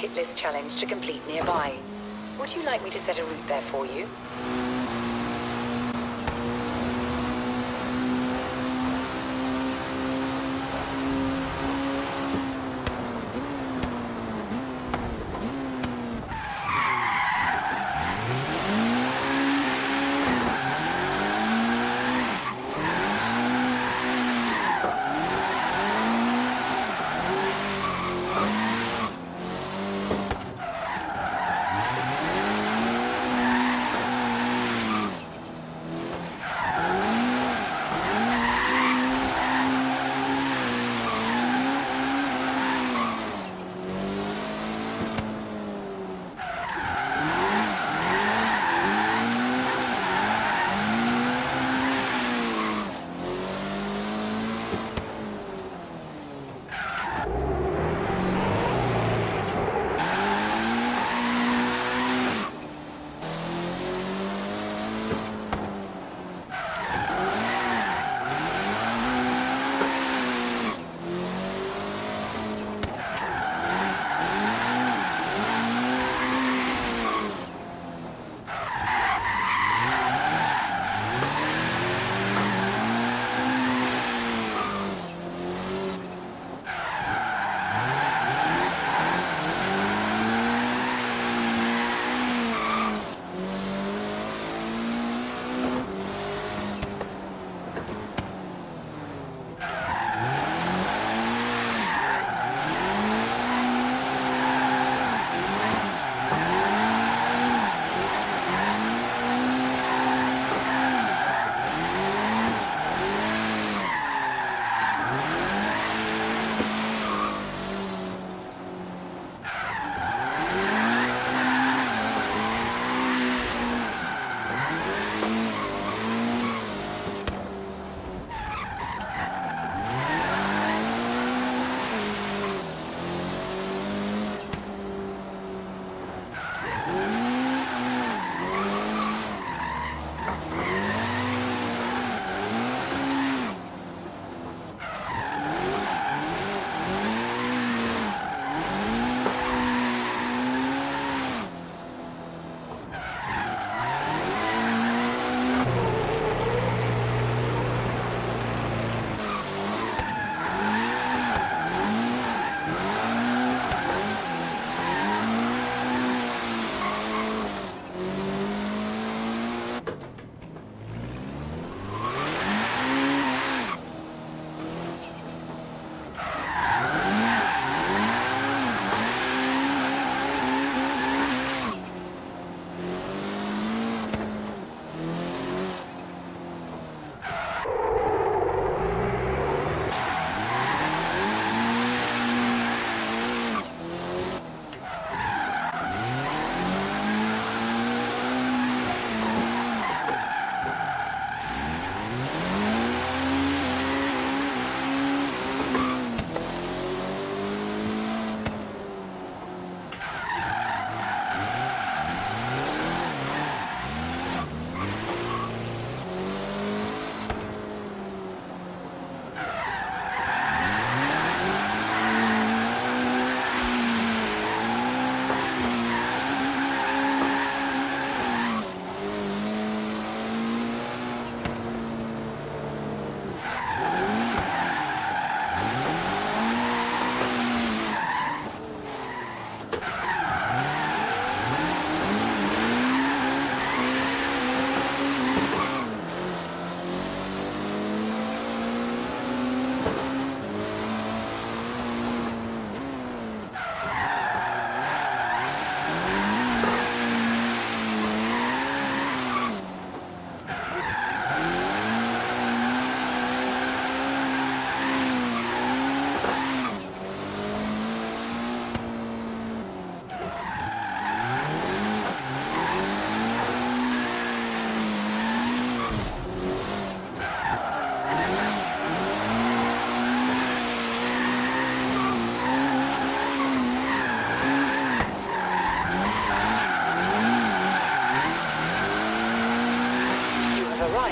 bucket list challenge to complete nearby. Would you like me to set a route there for you?